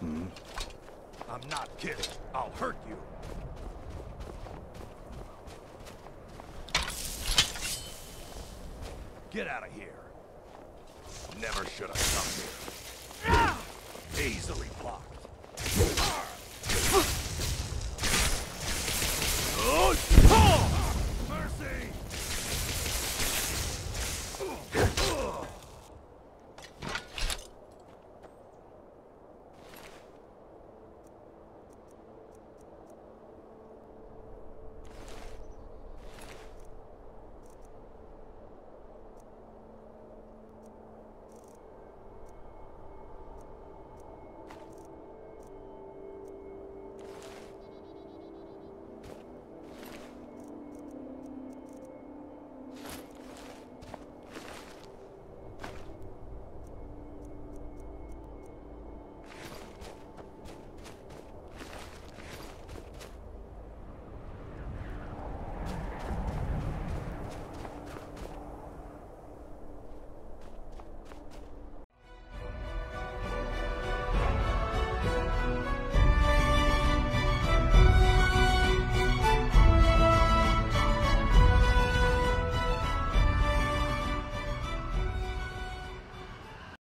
Hmm. I'm not kidding. I'll hurt you. Get out of here. Never should have come here. Easily blocked.